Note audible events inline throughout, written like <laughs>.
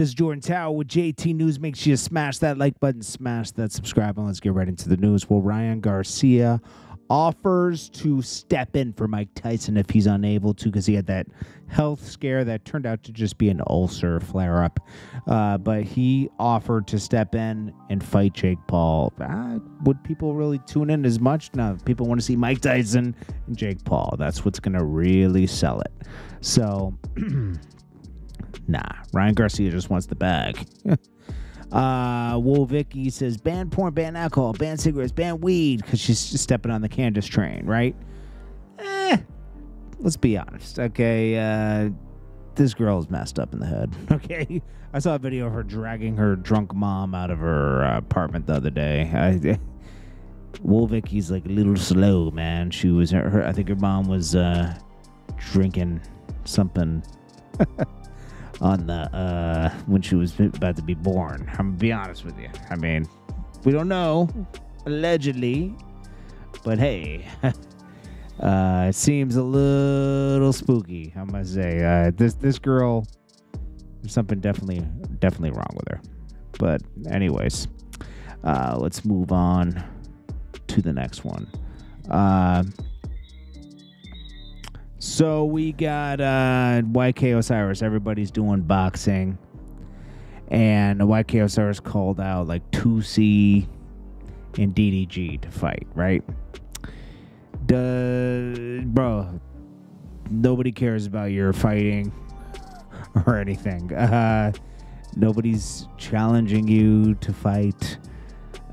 This is Jordan Tower with JT News. Make sure you smash that like button, smash that subscribe, and let's get right into the news. Well, Ryan Garcia offers to step in for Mike Tyson if he's unable to because he had that health scare that turned out to just be an ulcer flare up. Uh, but he offered to step in and fight Jake Paul. Uh, would people really tune in as much? No, people want to see Mike Tyson and Jake Paul. That's what's going to really sell it. So. <clears throat> Nah, Ryan Garcia just wants the bag. <laughs> uh, Woah Vicky says ban porn, ban alcohol, ban cigarettes, ban weed because she's stepping on the Candace train, right? Eh, let's be honest, okay? Uh, this girl is messed up in the head, <laughs> okay? I saw a video of her dragging her drunk mom out of her uh, apartment the other day. I, <laughs> like a little slow, man. She was, her, I think her mom was uh, drinking something. On the uh when she was about to be born. I'm gonna be honest with you. I mean, we don't know, allegedly, but hey, <laughs> uh, it seems a little spooky. I must say, uh, this this girl, there's something definitely definitely wrong with her. But anyways, uh, let's move on to the next one. Uh, so we got uh, YK Osiris. Everybody's doing boxing. And YK Osiris called out like 2C and DDG to fight, right? Duh, bro, nobody cares about your fighting <laughs> or anything. Uh, nobody's challenging you to fight.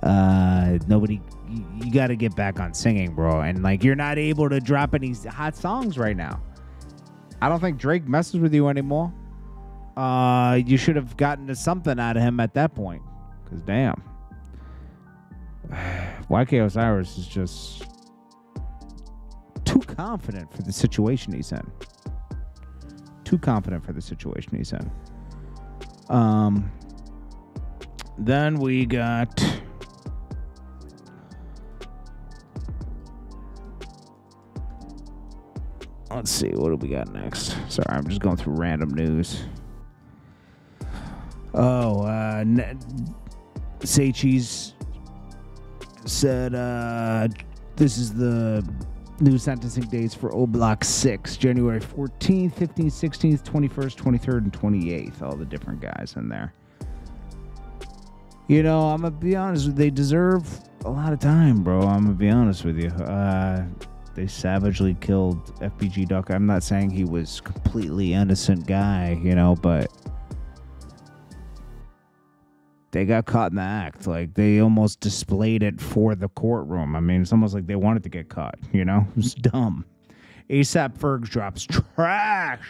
Uh, nobody you, you got to get back on singing, bro. And like, you're not able to drop any hot songs right now. I don't think Drake messes with you anymore. Uh, you should have gotten to something out of him at that point. Cause damn, <sighs> YK Osiris is just too confident for the situation he's in. Too confident for the situation he's in. Um. Then we got Let's see, what do we got next? Sorry, I'm just going through random news. Oh, uh, Seichi's said uh, this is the new sentencing dates for O Block 6, January 14th, 15th, 16th, 21st, 23rd, and 28th. All the different guys in there. You know, I'm going to be honest, they deserve a lot of time, bro. I'm going to be honest with you. Uh, they savagely killed FBG Duck. I'm not saying he was completely innocent guy, you know, but they got caught in the act. Like they almost displayed it for the courtroom. I mean, it's almost like they wanted to get caught, you know? <laughs> It's dumb. ASAP Ferg drops trash.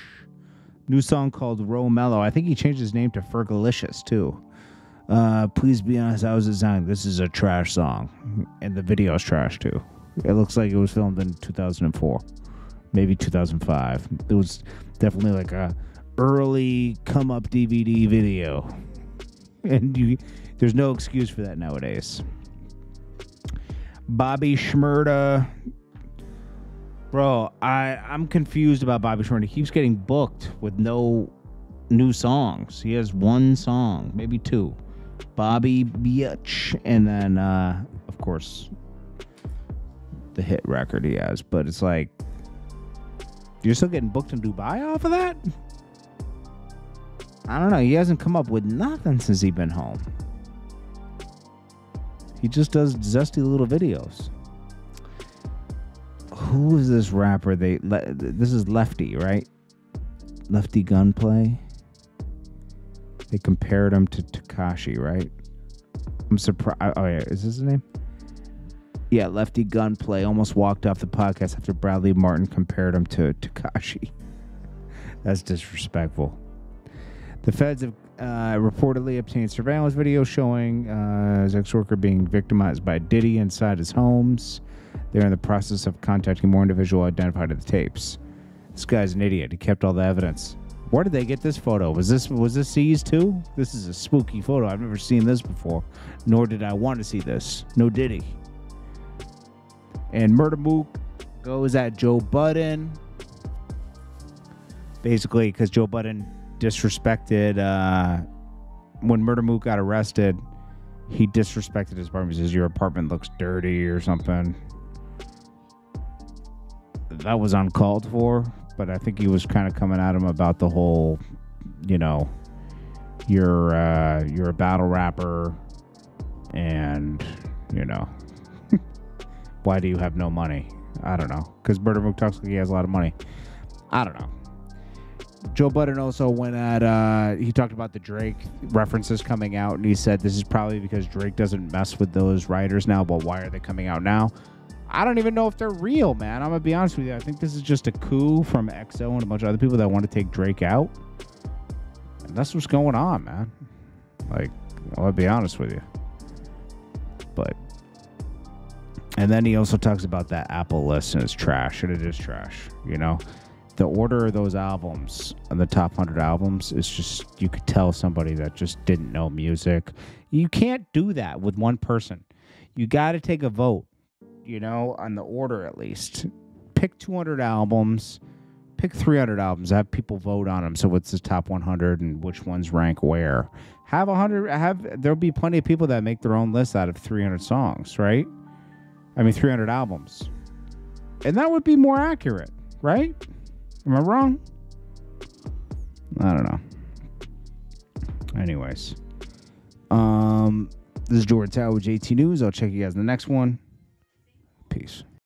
New song called Romello. I think he changed his name to Fergalicious too. Uh, please be honest, I was designed. This is a trash song, and the video is trash too. It looks like it was filmed in 2004, maybe 2005. It was definitely like a early come up DVD video, <laughs> and you, there's no excuse for that nowadays. Bobby Shmurda, bro, I I'm confused about Bobby Shmurda. He keeps getting booked with no new songs. He has one song, maybe two. Bobby Bitch, and then uh, of course the hit record he has, but it's like you're still getting booked in Dubai off of that. I don't know. He hasn't come up with nothing since he been home. He just does zesty little videos. Who is this rapper? They le, this is Lefty, right? Lefty Gunplay. They compared him to Tekashi, right? I'm surprised. Oh yeah, is this his name? Yeah, Lefty Gunplay almost walked off the podcast after Bradley Martyn compared him to Tekashi. <laughs> That's disrespectful. The feds have uh, reportedly obtained surveillance video showing uh, his ex-worker being victimized by Diddy inside his homes. They're in the process of contacting more individual identified in the tapes. This guy's an idiot. He kept all the evidence. Where did they get this photo? Was this was this seized too? This is a spooky photo. I've never seen this before, nor did I want to see this. No Diddy. And Murda Mook goes at Joe Budden. Basically, because Joe Budden disrespected uh, when Murda Mook got arrested, he disrespected his apartment. He says your apartment looks dirty or something. That was uncalled for, but I think he was kind of coming at him about the whole, you know, you're uh, you're a battle rapper, and you know, why do you have no money? I don't know, because like he has a lot of money. I don't know. Joe Budden also went at uh he talked about the Drake references coming out and he said this is probably because Drake doesn't mess with those writers now, but why are they coming out now? I don't even know if they're real, man. I'm gonna be honest with you. I think this is just a coup from EXO and a bunch of other people that want to take Drake out. And that's what's going on, man. Like, I'll be honest with you. But and then he also talks about that Apple list and it's trash, and it is trash, you know? the order of those albums and the top 100 albums is just you could tell somebody that just didn't know music. You can't do that with one person. You got to take a vote you know on the order at least. Pick 200 albums pick 300 albums have people vote on them so what's the top 100 and which ones rank where? Have 100 have there'll be plenty of people that make their own list out of 300 songs right i mean 300 albums and that would be more accurate right Am I wrong? I don't know. Anyways. Um, this is Jordan Tower with JT News. I'll check you guys in the next one. Peace.